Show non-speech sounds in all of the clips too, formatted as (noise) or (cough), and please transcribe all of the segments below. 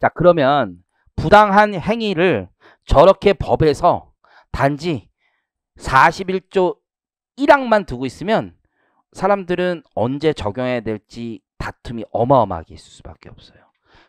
자, 그러면 부당한 행위를 저렇게 법에서 단지 41조 1항만 두고 있으면 사람들은 언제 적용해야 될지 다툼이 어마어마하게 있을 수밖에 없어요.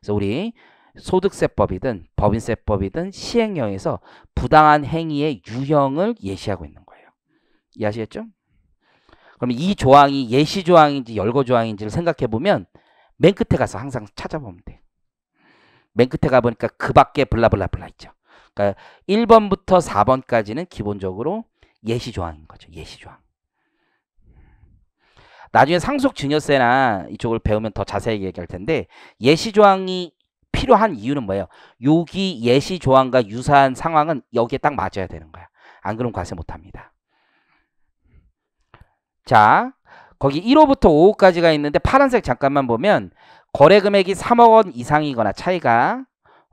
그래서 우리 소득세법이든 법인세법이든 시행령에서 부당한 행위의 유형을 예시하고 있는 거예요. 이해하시겠죠? 그럼 이 조항이 예시 조항인지 열거 조항인지를 생각해 보면 맨 끝에 가서 항상 찾아보면 돼. 맨 끝에 가보니까 그 밖에 블라블라블라 있죠. 그러니까 1번부터 4번까지는 기본적으로 예시 조항인 거죠. 예시 조항. 나중에 상속 증여세나 이쪽을 배우면 더 자세하게 얘기할 텐데 예시 조항이 필요한 이유는 뭐예요? 여기 예시 조항과 유사한 상황은 여기에 딱 맞아야 되는 거야. 안 그러면 과세 못 합니다. 자, 거기 1호부터 5호까지가 있는데 파란색 잠깐만 보면 거래 금액이 3억 원 이상이거나 차이가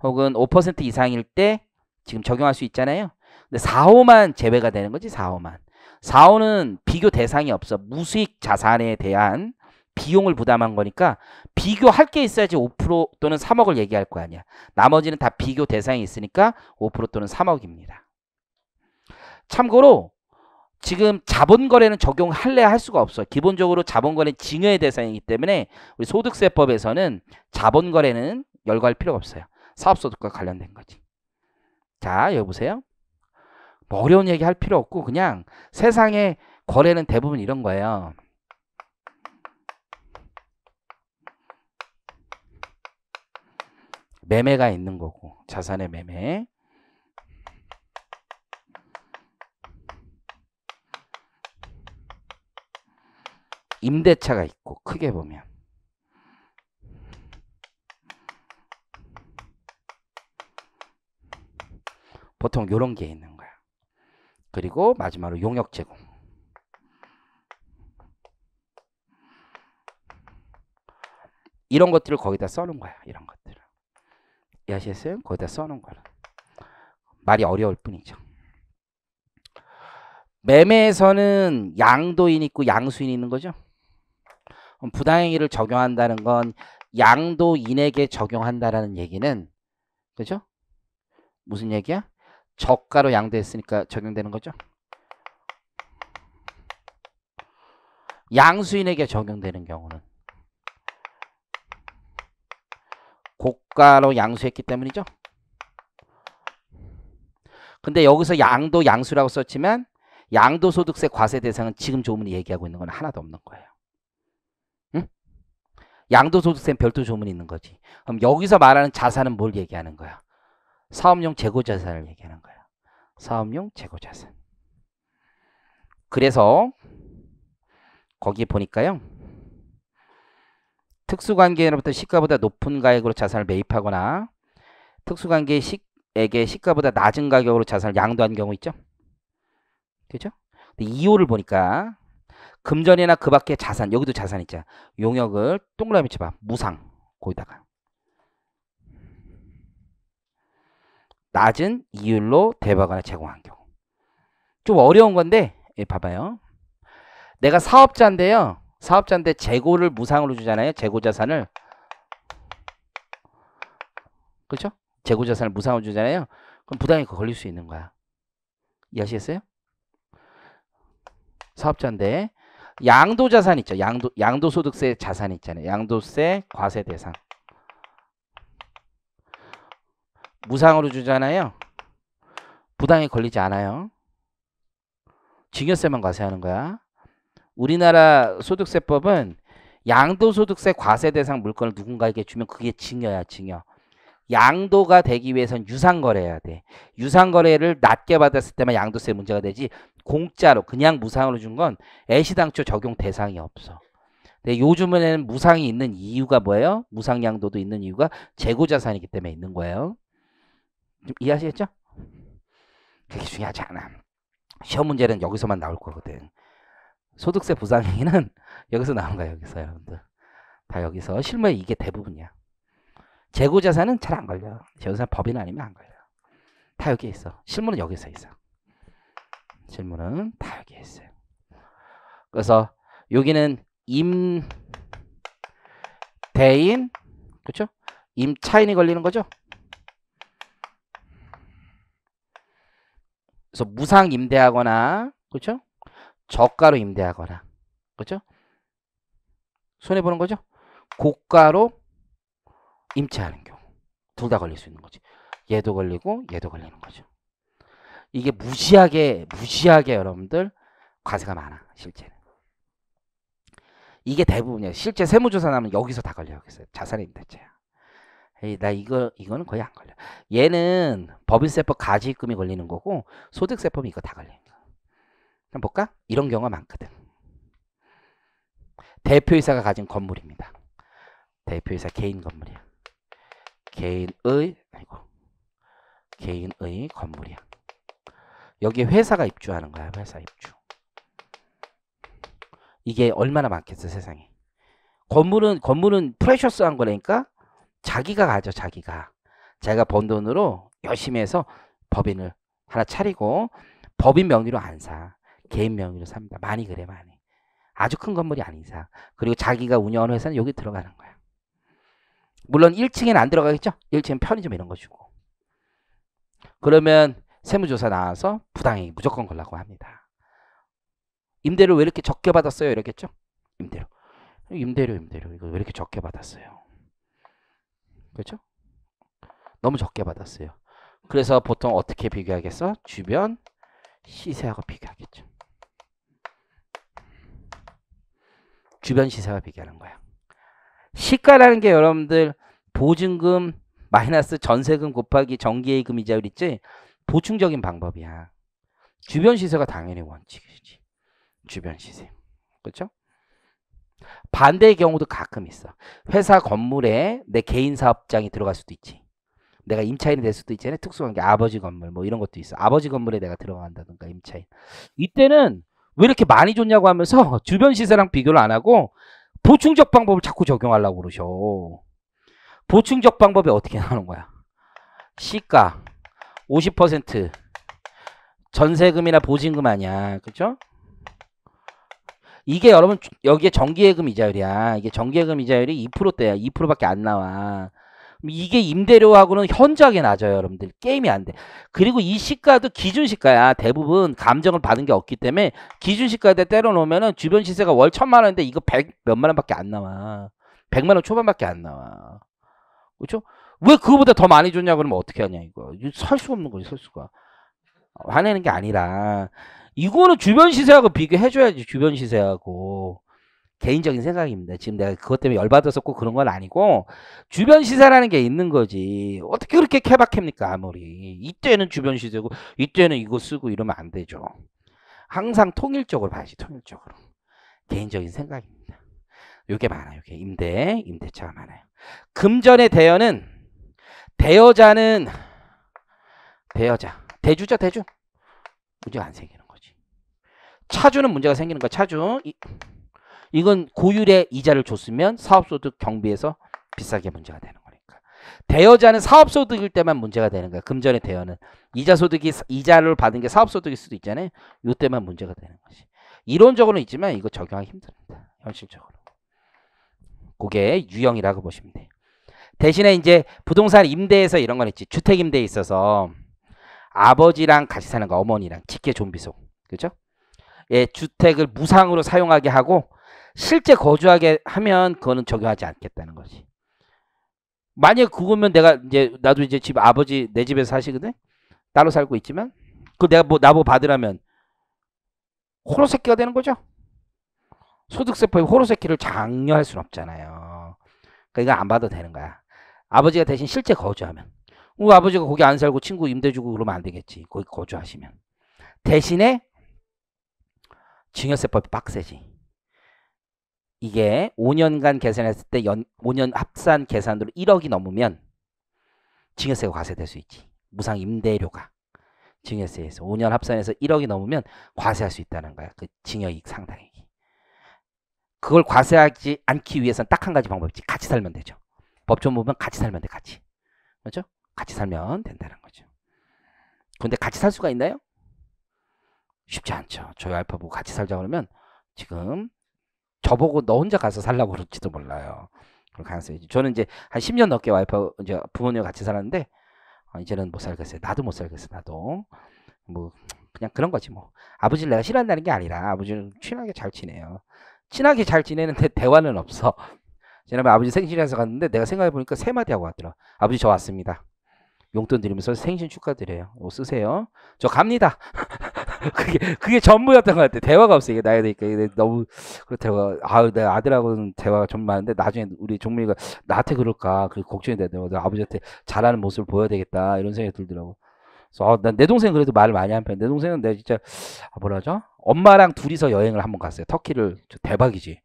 혹은 5% 이상일 때 지금 적용할 수 있잖아요. 근데 4호만 제외가 되는 거지 4호만. 4호는 비교 대상이 없어. 무수익 자산에 대한 비용을 부담한 거니까 비교할 게 있어야지 5% 또는 3억을 얘기할 거 아니야. 나머지는 다 비교 대상이 있으니까 5% 또는 3억입니다. 참고로 지금 자본거래는 적용할래 할 수가 없어. 기본적으로 자본거래는 증여의 대상이기 때문에 우리 소득세법에서는 자본거래는 열거할 필요가 없어요. 사업소득과 관련된 거지. 자, 여기 보세요. 뭐 어려운 얘기 할 필요 없고 그냥 세상에 거래는 대부분 이런 거예요. 매매가 있는 거고 자산의 매매. 임대차가 있고 크게 보면 보통 이런 게 있는 거야. 그리고 마지막으로 용역 제공. 이런 것들을 거기다 써놓은 거야. 이런 것들을. 이해하시겠어요? 거기다 써놓은 거라. 말이 어려울 뿐이죠. 매매에서는 양도인 있고 양수인 있는 거죠. 부당행위를 적용한다는 건 양도 인에게 적용한다라는 얘기는 그죠? 무슨 얘기야? 저가로 양도했으니까 적용되는 거죠. 양수인에게 적용되는 경우는 고가로 양수했기 때문이죠. 근데 여기서 양도 양수라고 썼지만 양도소득세 과세 대상은 지금 조문이 얘기하고 있는 건 하나도 없는 거예요. 응? 양도소득세는 별도 조문이 있는 거지. 그럼 여기서 말하는 자산은 뭘 얘기하는 거야? 사업용 재고자산을 얘기하는 거야. 사업용 재고자산. 그래서 거기 보니까요. 특수관계로부터 시가보다 높은 가액으로 자산을 매입하거나 특수관계의 식에게 시가보다 낮은 가격으로 자산을 양도한 경우 있죠. 그죠? 2호를 보니까 금전이나 그 밖의 자산, 여기도 자산 있잖아. 용역을 동그라미 쳐봐. 무상. 거기다가. 낮은 이율로 대박하나 제공한 경우. 좀 어려운 건데, 예, 봐봐요. 내가 사업자인데요. 사업자인데 재고를 무상으로 주잖아요. 재고 자산을. 그렇죠? 재고 자산을 무상으로 주잖아요. 그럼 부당이 걸릴 수 있는 거야. 이해하시겠어요? 사업자인데 양도 자산 있죠. 양도 양도 소득세 자산 있잖아요. 양도세 과세 대상. 무상으로 주잖아요. 부당이 걸리지 않아요. 증여세만 과세하는 거야. 우리나라 소득세법은 양도소득세 과세 대상 물건을 누군가에게 주면 그게 증여야, 증여. 양도가 되기 위해선 유상거래해야 돼. 유상거래를 낮게 받았을 때만 양도세 문제가 되지 공짜로 그냥 무상으로 준 건 애시당초 적용 대상이 없어. 근데 요즘에는 무상이 있는 이유가 뭐예요? 무상양도도 있는 이유가 재고자산이기 때문에 있는 거예요. 좀 이해하시겠죠? 그게 중요하지 않아. 시험 문제는 여기서만 나올 거거든. 소득세 부상행위는 (laughs) 여기서 나온 거야 여기서 여러분들. 다 여기서 실무에 이게 대부분이야. 재고자산은 잘 안 걸려. 재고자산 법인 아니면 안 걸려. 다 여기 있어. 실무는 여기서 있어. 실무는 다 여기 있어요. 그래서 여기는 임 대인 그렇죠? 임차인이 걸리는 거죠. 그래서 무상 임대하거나 그렇죠? 저가로 임대하거나 그렇죠? 손해 보는 거죠. 고가로 임차하는 경우 둘 다 걸릴 수 있는 거지. 얘도 걸리고 얘도 걸리는 거죠. 이게 무시하게 무시하게 여러분들 과세가 많아 실제는. 이게 대부분이야. 실제 세무조사 나면 여기서 다 걸려 여기서 자산 임대차야. 에이, 나 이거 이거는 거의 안 걸려. 얘는 법인세법 가지입금이 걸리는 거고 소득세법이 이거 다 걸리는 거. 한번 볼까? 이런 경우가 많거든. 대표이사가 가진 건물입니다. 대표이사 개인 건물이야. 개인의 아이고 개인의 건물이야. 여기에 회사가 입주하는 거야. 회사 입주. 이게 얼마나 많겠어 세상에. 건물은 건물은 프레셔스한 거라니까 자기가 가져 자기가 자기가 번 돈으로 열심히 해서 법인을 하나 차리고 법인 명의로 안 사. 개인 명의로 삽니다. 많이 그래 많이. 아주 큰 건물이 아닌 이상. 그리고 자기가 운영하는 회사는 여기 들어가는 거야. 물론 1층에는 안 들어가겠죠. 1층은 편의점 이런 거 주고. 그러면 세무조사 나와서 부당이 무조건 걸라고 합니다. 임대료 왜 이렇게 적게 받았어요? 이랬겠죠? 임대료. 임대료, 임대료. 이거 왜 이렇게 적게 받았어요? 그렇죠? 너무 적게 받았어요. 그래서 보통 어떻게 비교하겠어? 주변 시세하고 비교하겠죠. 주변 시세와 비교하는 거야. 시가라는 게 여러분들 보증금 마이너스 전세금 곱하기 정기예금 이자율 있지? 보충적인 방법이야. 주변 시세가 당연히 원칙이지. 주변 시세. 그렇죠? 반대의 경우도 가끔 있어. 회사 건물에 내 개인 사업장이 들어갈 수도 있지. 내가 임차인이 될 수도 있잖아요. 특수한 게 아버지 건물 뭐 이런 것도 있어. 아버지 건물에 내가 들어간다든가 임차인. 이때는 왜 이렇게 많이 줬냐고 하면서 (laughs) 주변 시세랑 비교를 안 하고 보충적 방법을 자꾸 적용하려고 그러셔. 보충적 방법이 어떻게 나오는 거야? 시가 50% 전세금이나 보증금 아니야. 그죠? 이게 여러분 여기에 정기예금 이자율이야. 이게 정기예금 이자율이 2%대야. 2%밖에 안 나와. 이게 임대료하고는 현저하게 낮아요, 여러분들. 게임이 안 돼. 그리고 이 시가도 기준 시가야. 대부분 감정을 받은 게 없기 때문에 기준 시가에 때려 놓으면 은 주변 시세가 월 천만 원인데 이거 백 몇만 원밖에 안 나와. 백만 원 초반밖에 안 나와. 그렇죠? 왜 그거보다 더 많이 줬냐 그러면 어떻게 하냐 이거. 살 수가 없는 거지, 살 수가. 화내는 게 아니라 이거는 주변 시세하고 비교해 줘야지, 주변 시세하고. 개인적인 생각입니다. 지금 내가 그것 때문에 꼭 그런 건 아니고 주변 시세라는 게 있는 거지. 어떻게 그렇게 케바케입니까 아무리. 이때는 주변 시세고 이때는 이거 쓰고 이러면 안 되죠. 항상 통일적으로 봐야지 통일적으로. 개인적인 생각입니다. 요게 많아요. 요게 임대, 임대차가 많아요. 금전의 대여는 대여자는 대여자, 대주죠 대주. 문제가 안 생기는 거지. 차주는 문제가 생기는 거야. 차주. 이, 이건 고율의 이자를 줬으면 사업소득 경비에서 비싸게 문제가 되는 거니까. 대여자는 사업소득일 때만 문제가 되는 거야. 금전의 대여는. 이자소득이, 이자를 받은 게 사업소득일 수도 있잖아요. 이때만 문제가 되는 거지. 이론적으로는 있지만 이거 적용하기 힘듭니다. 현실적으로. 그게 유형이라고 보시면 돼요. 대신에 이제 부동산 임대에서 이런 건 있지. 주택 임대에 있어서 아버지랑 같이 사는 거, 어머니랑 직계 좀비소. 그죠? 예, 주택을 무상으로 사용하게 하고 실제 거주하게 하면 그거는 적용하지 않겠다는 거지. 만약 그거면 내가 이제 나도 이제 집 아버지 내 집에서 사시거든. 따로 살고 있지만 그 내가 뭐 나보고 받으라면 호로 새끼가 되는 거죠. 소득세법이 호로 새끼를 장려할 수는 없잖아요. 그러니까 이거 안 받아도 되는 거야. 아버지가 대신 실제 거주하면. 우 아버지가 거기 안 살고 친구 임대 주고 그러면 안 되겠지. 거기 거주하시면. 대신에 증여세법이 빡세지. 이게 5년간 계산했을 때 연, 5년 합산 계산으로 1억이 넘으면 증여세가 과세될 수 있지. 무상 임대료가 증여세에서 5년 합산해서 1억이 넘으면 과세할 수 있다는 거야. 그 증여이익 상당액이. 그걸 과세하지 않기 위해서는 딱 한 가지 방법이 있지. 같이 살면 되죠. 법조 보면 같이 살면 돼. 같이. 그렇죠? 같이 살면 된다는 거죠. 근데 같이 살 수가 있나요? 쉽지 않죠. 저희 알파 보고 같이 살자 그러면 지금 저보고 너 혼자 가서 살라고 그럴지도 몰라요. 그럴 가능성이 있지. 저는 이제 한 10년 넘게 와이프 이제 부모님과 같이 살았는데 어, 이제는 못 살겠어요. 나도 못 살겠어. 나도 뭐 그냥 그런 거지 뭐. 아버지를 내가 싫어한다는 게 아니라 아버지는 친하게 잘 지내요. 친하게 잘 지내는데 (laughs) 대화는 없어. 지난번에 아버지 생신에서 갔는데 내가 생각해 보니까 세 마디 하고 왔더라. 아버지 저 왔습니다. 용돈 드리면서 생신 축하드려요. 이거 쓰세요. 저 갑니다. (laughs) (laughs) 그게 그게 전부였던 것 같아. 대화가 없어 이게 나야 되니까 이게 너무 그렇더라고. 아우 내 아들하고는 대화가 좀 많은데 나중에 우리 종민이가 나한테 그럴까 그 걱정이 되더라고. 아버지한테 잘하는 모습을 보여야 되겠다 이런 생각이 들더라고. 그래서 아, 난내 동생 그래도 말을 많이 한 편. 내 동생은 내가 진짜 아, 뭐라죠? 엄마랑 둘이서 여행을 한번 갔어요. 터키를 저 대박이지.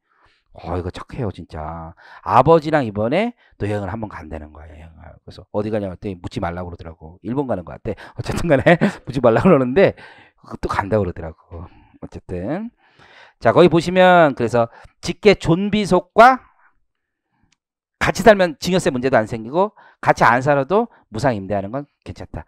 어 이거 착해요 진짜. 아버지랑 이번에 또 여행을 한번 간다는 거예요. 그래서 어디 가냐 했더니 묻지 말라고 그러더라고. 일본 가는 것 같아. 어쨌든 간에 (laughs) 묻지 말라고 그러는데 또 간다고 그러더라고. 어쨌든 자 거기 보시면 그래서 직계 존비속과 같이 살면 증여세 문제도 안 생기고 같이 안 살아도 무상 임대하는 건 괜찮다.